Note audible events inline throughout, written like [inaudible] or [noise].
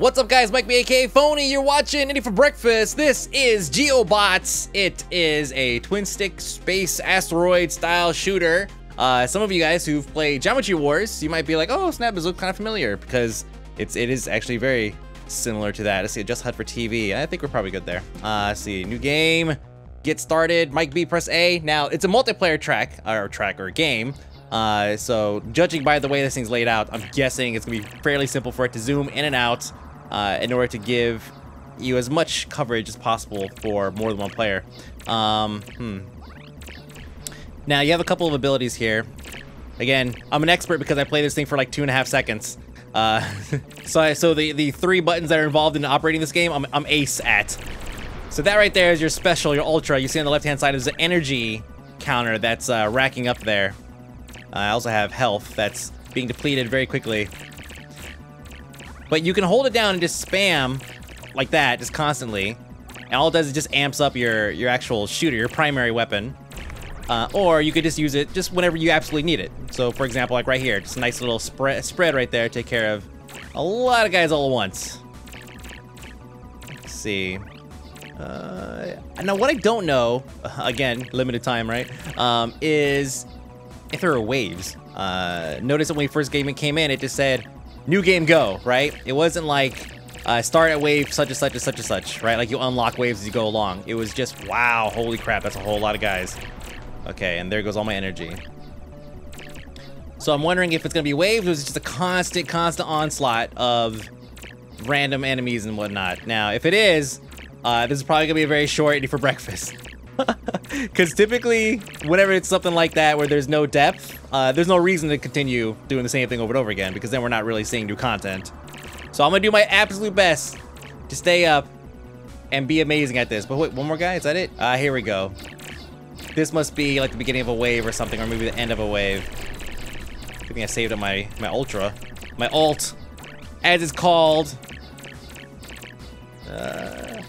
What's up guys, Mike B aka Fony, you're watching Indie for Breakfast. This is GeoBots. It is a twin stick space asteroid style shooter. Uh, some of you guys who've played Geometry Wars, you might be like, oh snap, this looks kind of familiar because it's it is actually very similar to that. Let's see, just HUD for TV. I think we're probably good there. Uh, let's see, new game, get started, Mike B, press A. Now, it's a multiplayer track, or track, or game. Uh, so judging by the way this thing's laid out, I'm guessing it's gonna be fairly simple for it to zoom in and out uh, in order to give you as much coverage as possible for more than one player. Um, hmm. Now, you have a couple of abilities here. Again, I'm an expert because I play this thing for like two and a half seconds. Uh, [laughs] so I, so the, the three buttons that are involved in operating this game, I'm, I'm ace at. So that right there is your special, your ultra. You see on the left-hand side is the energy counter that's uh, racking up there. I also have health that's being depleted very quickly. But you can hold it down and just spam like that, just constantly. And all it does is just amps up your, your actual shooter, your primary weapon. Uh, or you could just use it just whenever you absolutely need it. So for example, like right here, just a nice little spread spread right there, take care of a lot of guys all at once. Let's see. Uh, now what I don't know, [laughs] again, limited time, right, um, is if there are waves. Uh, notice that when we first game it came in, it just said new game go, right? It wasn't like uh, start at wave such and such and such and such, right? Like you unlock waves as you go along. It was just, wow, holy crap, that's a whole lot of guys. Okay, and there goes all my energy. So I'm wondering if it's gonna be waves or is it just a constant, constant onslaught of random enemies and whatnot. Now, if it is, uh, this is probably gonna be a very short for breakfast. [laughs] Because typically, whenever it's something like that where there's no depth, uh, there's no reason to continue doing the same thing over and over again because then we're not really seeing new content. So I'm gonna do my absolute best to stay up and be amazing at this. But wait, one more guy? Is that it? Uh, here we go. This must be like the beginning of a wave or something, or maybe the end of a wave. I think I saved up my, my ultra. My alt, as it's called. Uh,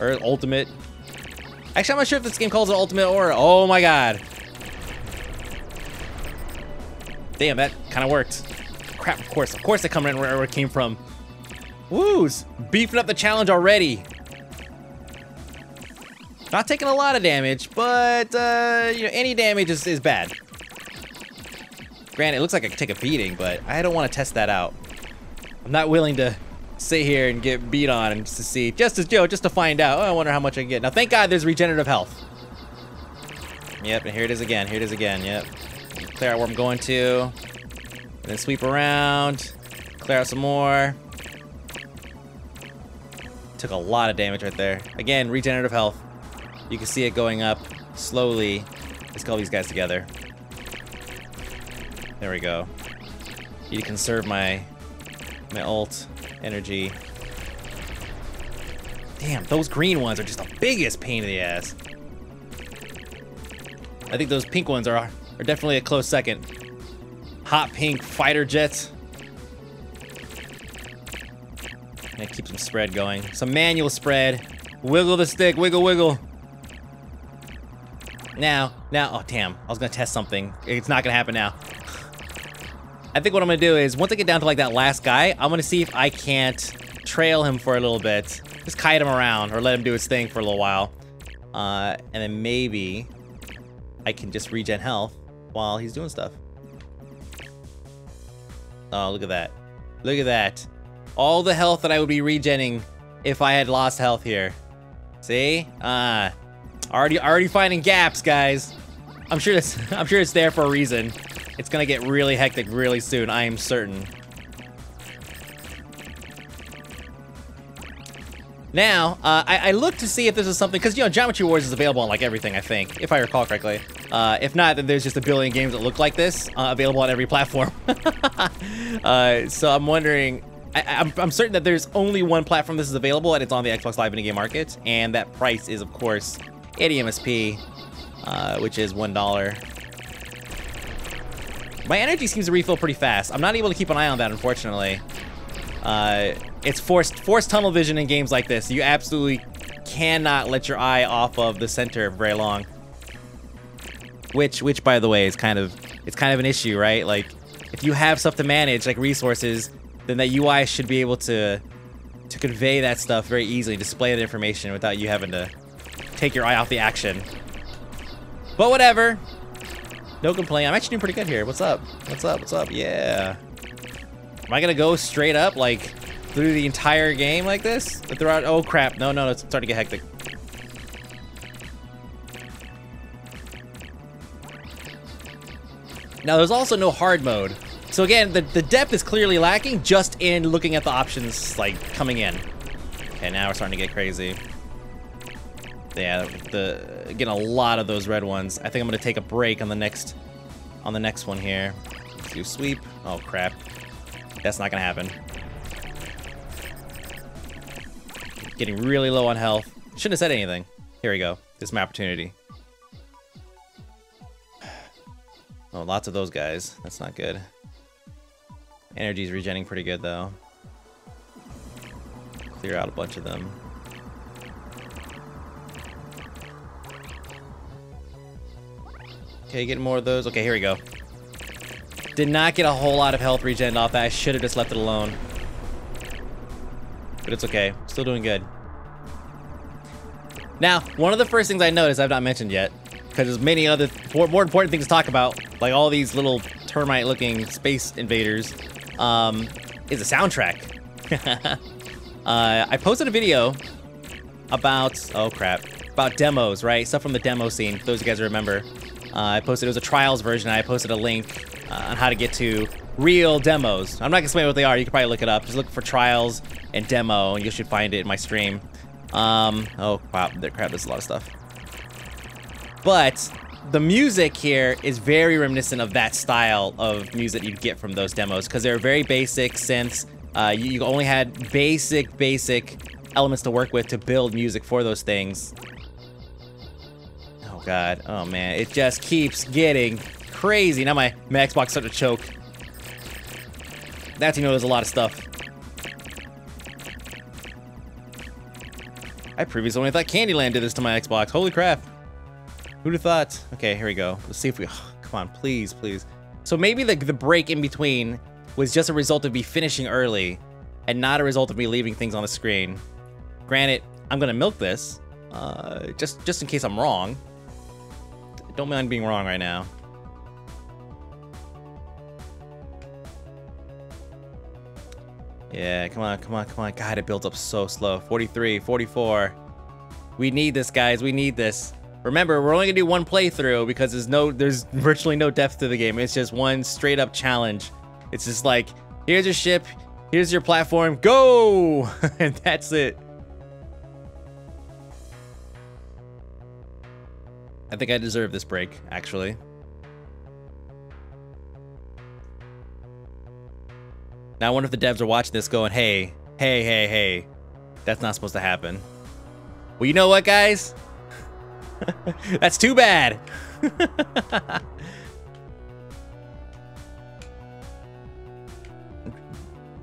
or ultimate. Actually, I'm not sure if this game calls it ultimate or... Oh my god. Damn, that kind of worked. Crap, of course. Of course I come in where it came from. Woos! Beefing up the challenge already. Not taking a lot of damage, but, uh, you know, any damage is, is bad. Granted, it looks like I can take a beating, but I don't want to test that out. I'm not willing to sit here and get beat on and just to see, just as Joe, just to find out. Oh, I wonder how much I can get. Now, thank God there's regenerative health. Yep, and here it is again. Here it is again. Yep. Clear out where I'm going to. And then sweep around. Clear out some more. Took a lot of damage right there. Again, regenerative health. You can see it going up slowly. Let's call these guys together. There we go. Need to conserve my my ult energy. Damn, those green ones are just the biggest pain in the ass. I think those pink ones are, are definitely a close second. Hot pink fighter jets. Keep some spread going. Some manual spread. Wiggle the stick, wiggle, wiggle. Now, now, oh damn, I was gonna test something. It's not gonna happen now. I think what I'm gonna do is, once I get down to like that last guy, I'm gonna see if I can't trail him for a little bit. Just kite him around, or let him do his thing for a little while. Uh, and then maybe I can just regen health while he's doing stuff. Oh, look at that. Look at that. All the health that I would be regenning if I had lost health here. See? Ah. Uh, already already finding gaps, guys. I'm sure it's [laughs] I'm sure it's there for a reason. It's gonna get really hectic really soon, I am certain. Now, uh, I, I looked to see if this is something, because, you know, Geometry Wars is available on, like, everything, I think, if I recall correctly. Uh, if not, then there's just a billion games that look like this, uh, available on every platform. [laughs] Uh, so I'm wondering, I, am certain that there's only one platform this is available, and it's on the Xbox Live Video Game Market, and that price is, of course, ADMSP, uh, which is $1. My energy seems to refill pretty fast. I'm not able to keep an eye on that, unfortunately. Uh, it's forced forced tunnel vision in games like this. You absolutely cannot let your eye off of the center very long. Which, which by the way, is kind of it's kind of an issue, right? Like, if you have stuff to manage, like resources, then that UI should be able to to convey that stuff very easily, display that information without you having to take your eye off the action. But whatever. No complaint. I'm actually doing pretty good here. What's up? What's up? What's up? Yeah. Am I gonna go straight up like through the entire game like this? Throughout? Oh crap! No, no, it's starting to get hectic. Now there's also no hard mode. So again, the, the depth is clearly lacking just in looking at the options like coming in. Okay, now we're starting to get crazy. Yeah, the getting a lot of those red ones. I think I'm gonna take a break on the next on the next one here. Let's do sweep. Oh crap. That's not gonna happen. Getting really low on health. Shouldn't have said anything. Here we go. This is my opportunity. [sighs] Oh, lots of those guys. That's not good. Energy's regenning pretty good, though. Clear out a bunch of them. Okay, getting more of those. Okay, here we go. Did not get a whole lot of health regen off that. I should have just left it alone. But it's okay. Still doing good. Now, one of the first things I noticed I've not mentioned yet, because there's many other more, more, important things to talk about, like all these little termite-looking space invaders, um, is a soundtrack. [laughs] uh, I posted a video about, oh crap, about demos, right? Stuff from the demo scene, those you guys remember. Uh, I posted, it was a trials version, I posted a link uh, on how to get to real demos. I'm not gonna explain what they are, you can probably look it up. Just look for trials and demo, and you should find it in my stream. Um, oh, wow, crap, there's a lot of stuff. But the music here is very reminiscent of that style of music you'd get from those demos because they're very basic synths. Uh, you, you only had basic, basic elements to work with to build music for those things. God, oh man, it just keeps getting crazy. Now my, my Xbox started to choke. That's, you know, there's a lot of stuff. I previously only thought Candyland did this to my Xbox. Holy crap. Who'd have thought? Okay, here we go. Let's see if we... Oh, [sighs] come on, please, please. So maybe the, the break in between was just a result of me finishing early and not a result of me leaving things on the screen. Granted, I'm going to milk this, uh, just, just in case I'm wrong. Don't mind being wrong right now. Yeah, come on, come on, come on. God, it builds up so slow. 43, 44. We need this, guys. We need this. Remember, we're only gonna do one playthrough because there's no, there's virtually no depth to the game. It's just one straight up challenge. It's just like, here's your ship, here's your platform, go! [laughs] and that's it. I think I deserve this break, actually. Now I wonder if the devs are watching this going, hey, hey, hey, hey, that's not supposed to happen. Well, you know what, guys? [laughs] That's too bad. [laughs]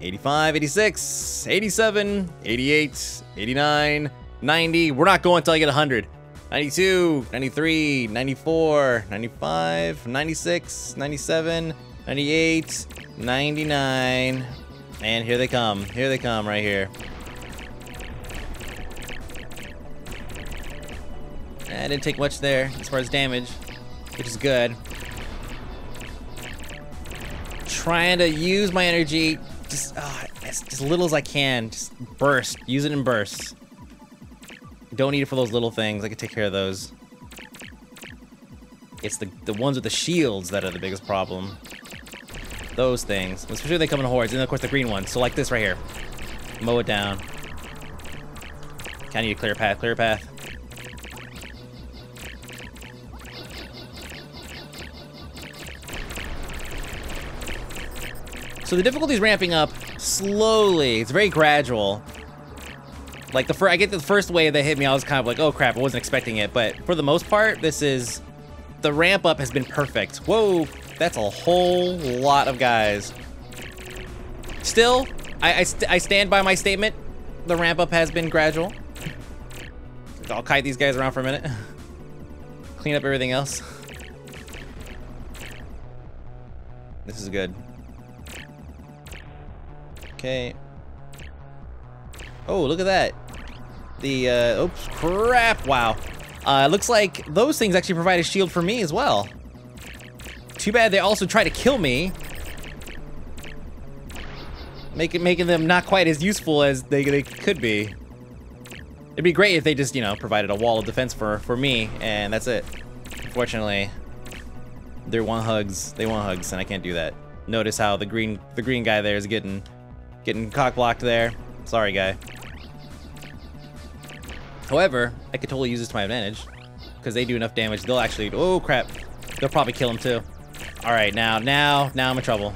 Eighty-five, eighty-six, eighty-seven, eighty-eight, eighty-nine, ninety. We're not going until I get 100. 92, 93, 94, 95, 96, 97, 98, 99. And here they come. Here they come right here. I didn't take much there as far as damage, which is good. Trying to use my energy just uh, as, as little as I can. Just burst. Use it in bursts. Don't need it for those little things. I can take care of those. It's the, the ones with the shields that are the biggest problem. Those things. Especially when they come in hordes. And then, of course the green ones. So like this right here. Mow it down. Kind of need a clear path. Clear path. So the difficulty is ramping up slowly. It's very gradual. Like the first, I get the first wave that hit me, I was kind of like, oh crap, I wasn't expecting it. But for the most part, this is, the ramp up has been perfect. Whoa, that's a whole lot of guys. Still, I, I, st I stand by my statement. The ramp up has been gradual. I'll kite these guys around for a minute. [laughs] Clean up everything else. This is good. Okay. Oh, look at that. The, uh, oops, crap, wow. Uh, it looks like those things actually provide a shield for me as well. Too bad they also try to kill me. Making, making them not quite as useful as they, they could be. It'd be great if they just, you know, provided a wall of defense for, for me, and that's it. Unfortunately, they want hugs. They want hugs, and I can't do that. Notice how the green the green guy there is getting getting cock blocked there. Sorry, guy. However, I could totally use this to my advantage because they do enough damage. They'll actually. Oh crap! They'll probably kill him too. All right, now, now, now I'm in trouble.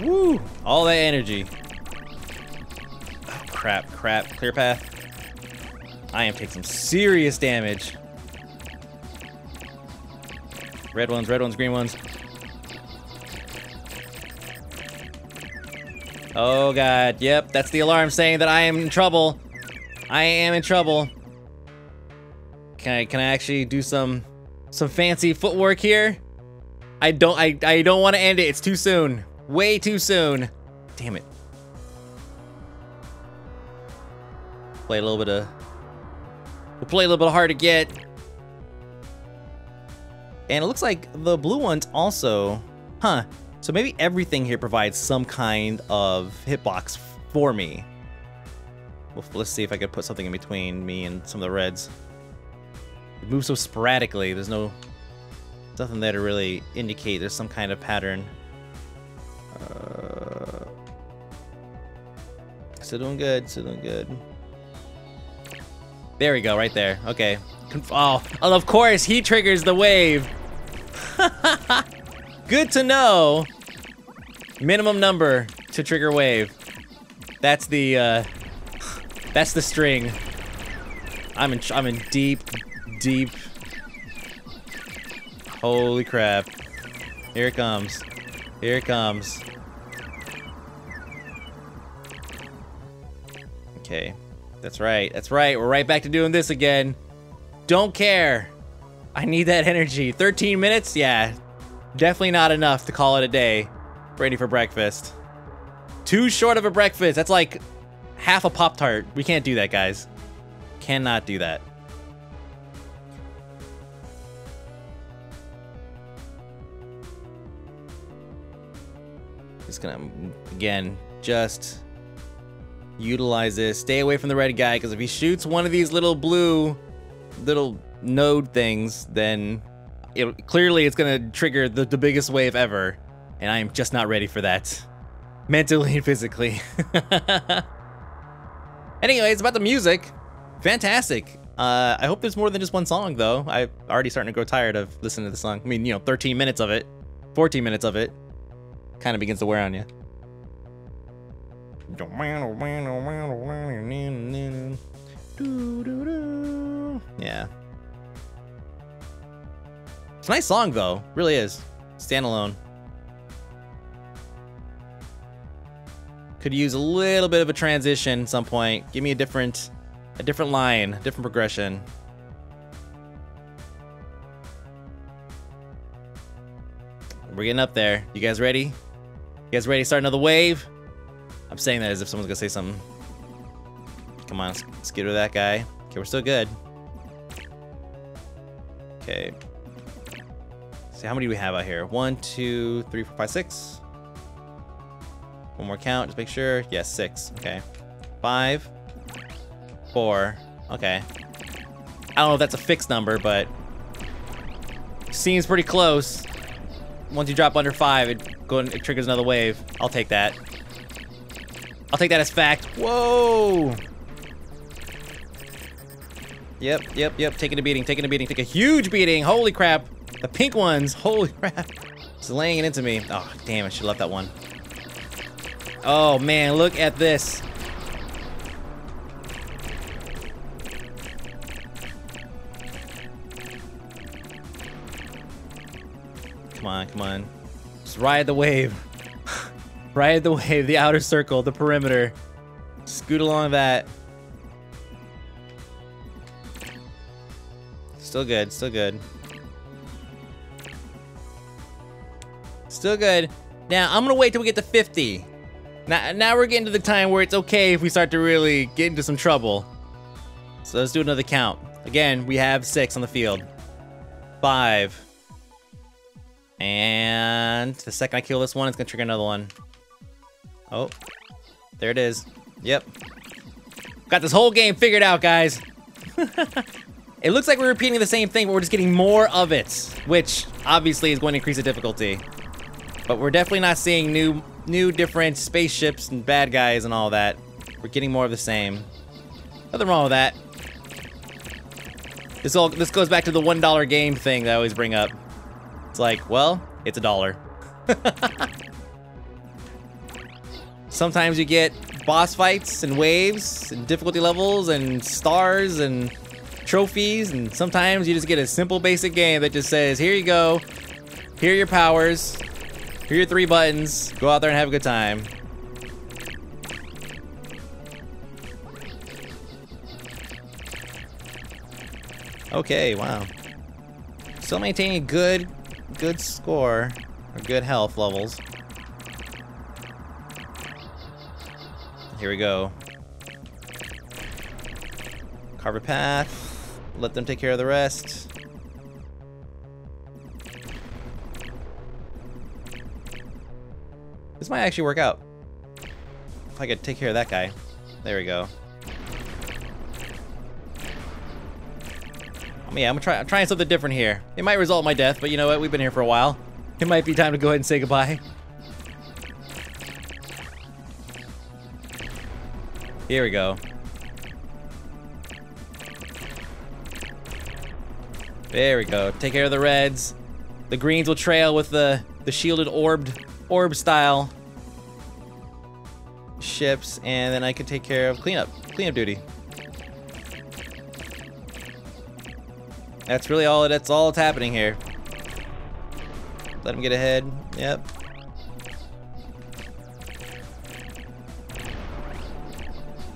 Woo! All that energy. Oh, crap, crap. Clear path. I am taking serious damage. Red ones, red ones, green ones. Oh god, yep, that's the alarm saying that I am in trouble. I am in trouble. Can I can I actually do some some fancy footwork here? I don't I I don't want to end it. It's too soon. Way too soon. Damn it. Play a little bit of... Play a little bit hard to get. And it looks like the blue ones also... Huh. So maybe everything here provides some kind of hitbox for me. Well, let's see if I could put something in between me and some of the reds. It moves so sporadically. There's no... Nothing there to really indicate there's some kind of pattern. Uh, still doing good, still doing good. There we go, right there. Okay. Oh, of course, he triggers the wave. [laughs] good to know. Minimum number to trigger wave. That's the, uh, that's the string. I'm in, I'm in deep, deep. Holy crap. Here it comes. Here it comes. Okay. That's right. That's right. We're right back to doing this again. Don't care. I need that energy. 13 minutes? Yeah. Definitely not enough to call it a day. Ready for breakfast. Too short of a breakfast. That's like half a Pop-Tart. We can't do that, guys. Cannot do that. Just gonna, again, just utilize this. Stay away from the red guy, because if he shoots one of these little blue, little node things, then it, clearly it's gonna trigger the, the biggest wave ever. And I am just not ready for that. Mentally and physically. [laughs] Anyways, about the music. Fantastic. Uh, I hope there's more than just one song, though. I'm already starting to grow tired of listening to the song. I mean, you know, 13 minutes of it. 14 minutes of it kind of begins to wear on you. Yeah. It's a nice song though, really is. Standalone. Could use a little bit of a transition at some point. Give me a different a different line, different progression. We're getting up there. You guys ready? You guys ready to start another wave? I'm saying that as if someone's gonna say something. Come on, let's, get that guy. Okay, we're still good. Okay. See, how many do we have out here? One, two, three, four, five, six. One more count, just make sure. Yes, six. Okay. Five. Four. Okay. I don't know if that's a fixed number, but seems pretty close. Once you drop under five, it, go and, it triggers another wave. I'll take that. I'll take that as fact. Whoa! Yep, yep, yep. Taking a beating, taking a beating, take a huge beating. Holy crap. The pink ones. [laughs] Holy crap. It's laying it into me. Oh, damn, I should have left that one. Oh, man, look at this. Come on, come on. Just ride the wave. Ride the way, the outer circle, the perimeter. Scoot along that. Still good, still good. Still good. Now, I'm gonna wait till we get to 50. Now, now we're getting to the time where it's okay if we start to really get into some trouble. So let's do another count. Again, we have six on the field. Five. And the second I kill this one, it's gonna trigger another one. Oh, there it is. Yep. Got this whole game figured out, guys. [laughs] it looks like we're repeating the same thing, but we're just getting more of it, which obviously is going to increase the difficulty. But we're definitely not seeing new, new different spaceships and bad guys and all that. We're getting more of the same. Nothing wrong with that. This all this goes back to the one dollar game thing that I always bring up. It's like, well, it's a dollar. [laughs] Sometimes you get boss fights and waves and difficulty levels and stars and trophies, and sometimes you just get a simple basic game that just says, here you go, here are your powers, here are your three buttons, go out there and have a good time. Okay, wow. Still maintaining good, good score, or good health levels. Here we go. Carve a path. Let them take care of the rest. This might actually work out. If I could take care of that guy. There we go. Oh, I mean, I'm, try I'm trying something different here. It might result in my death, but you know what? We've been here for a while. It might be time to go ahead and say goodbye. Here we go. There we go. Take care of the reds. The greens will trail with the, the shielded orbed orb style ships, and then I can take care of cleanup. Cleanup duty. That's really all that's all that's happening here. Let him get ahead. Yep.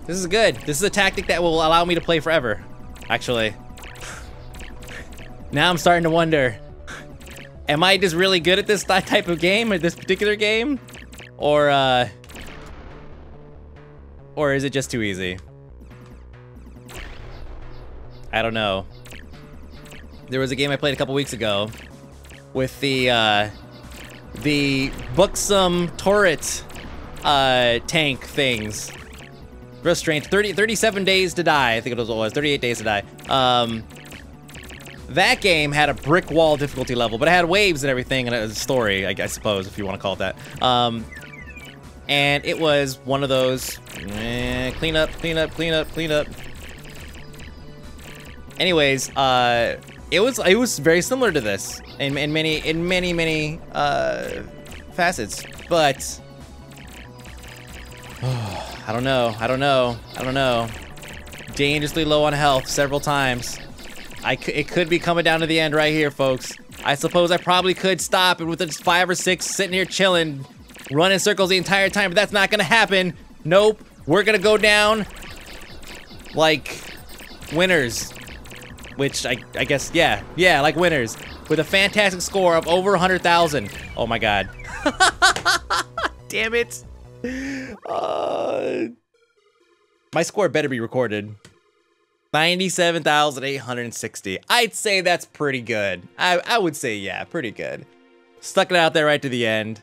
This is good. This is a tactic that will allow me to play forever, actually. now I'm starting to wonder, am I just really good at this [laughs] type of game, at this particular game? Or, uh... Or is it just too easy? I don't know. There was a game I played a couple weeks ago with the, uh... The buxom turret, uh, tank things. Real strange. 30, 37 days to die. I think it was, it was 38 days to die. Um, that game had a brick wall difficulty level, but it had waves and everything and it was a story, I, I suppose, if you want to call it that. Um, and it was one of those eh, clean up, clean up, clean up, clean up. Anyways, uh, it was it was very similar to this in, in many in many many uh, facets, but. [sighs] I don't know. I don't know. I don't know. Dangerously low on health several times. I it could be coming down to the end right here, folks. I suppose I probably could stop and with just five or six sitting here chilling, running circles the entire time, but that's not gonna happen. Nope. We're gonna go down like winners. Which I, I guess, yeah, yeah, like winners. With a fantastic score of over 100,000. Oh my god. [laughs] Damn it. Uh, my score better be recorded. 97,860. I'd say that's pretty good. I, I would say, yeah, pretty good. Stuck it out there right to the end.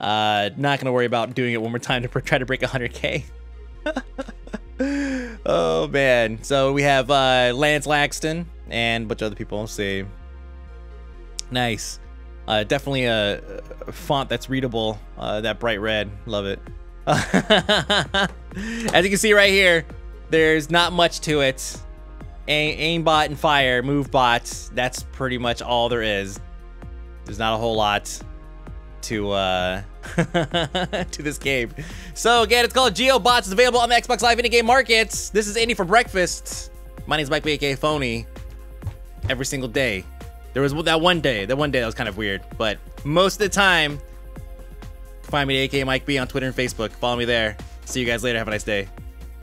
Uh, not gonna worry about doing it one more time to try to break 100k. [laughs] oh man. So we have uh, Lance Laxton and a bunch of other people. Let's see. Nice. Uh, definitely a, a, font that's readable. Uh, that bright red, love it. [laughs] As you can see right here, there's not much to it. Aim, aimbot and fire, move bots. That's pretty much all there is. There's not a whole lot to uh, [laughs] to this game. So again, it's called GeoBots. It's available on the Xbox Live Indie Game Markets. This is Indie for Breakfast. My name is Mike aka Fony. Every single day. There was that one day, that one day that was kind of weird, but most of the time, find me at AK Mike B on Twitter and Facebook. Follow me there. See you guys later. Have a nice day.